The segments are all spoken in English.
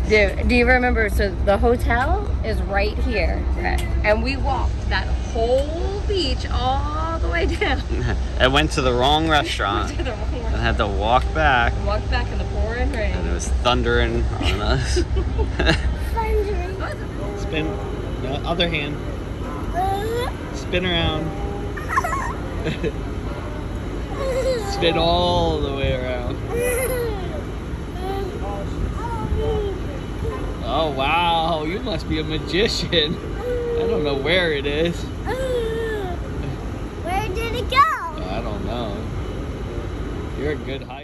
do, do you remember? So the hotel is right here, right? And we walked that whole beach all the way down I went to the wrong restaurant to the wrong and had to walk back. Walk back in the pouring rain. And it was thundering on us. Thundering. Spin the other hand. Spin around. Spin all the way around. Oh wow, you must be a magician. I don't know where it is. Where did it go? I don't know. You're a good hider.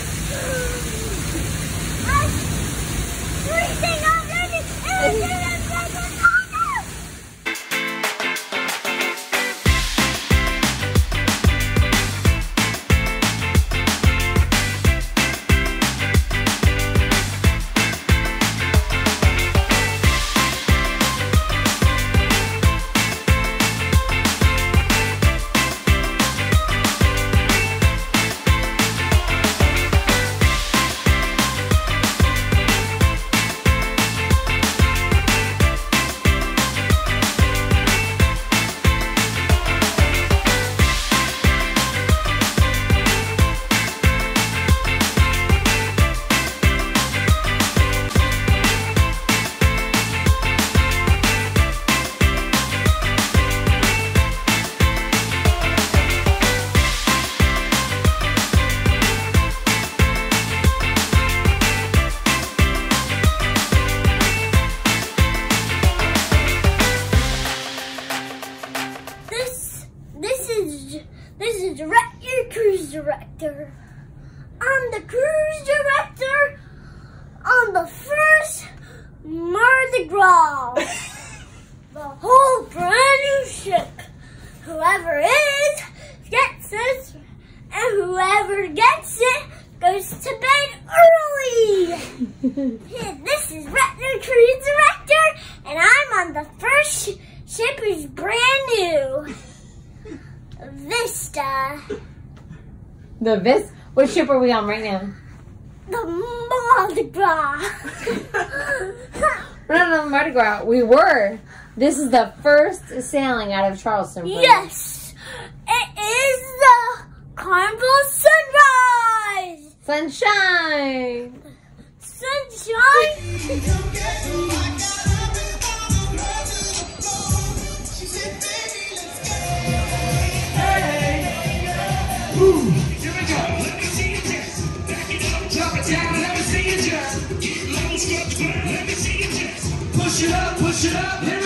this is direct your cruise director. I'm the cruise director on the first Mardi Gras. the whole brand new ship. Whoever is gets it, and whoever gets it goes to bed early. And this is Retner Cruise Director, and I'm on the first sh- ship is brand new. Vista. The Vis. What ship are we on right now? The Mardi Gras. We're not on Mardi Gras. We were. This is the first sailing out of Charleston. for us. yes, it is the Carnival Sunrise. Sunshine. Sunshine. It up,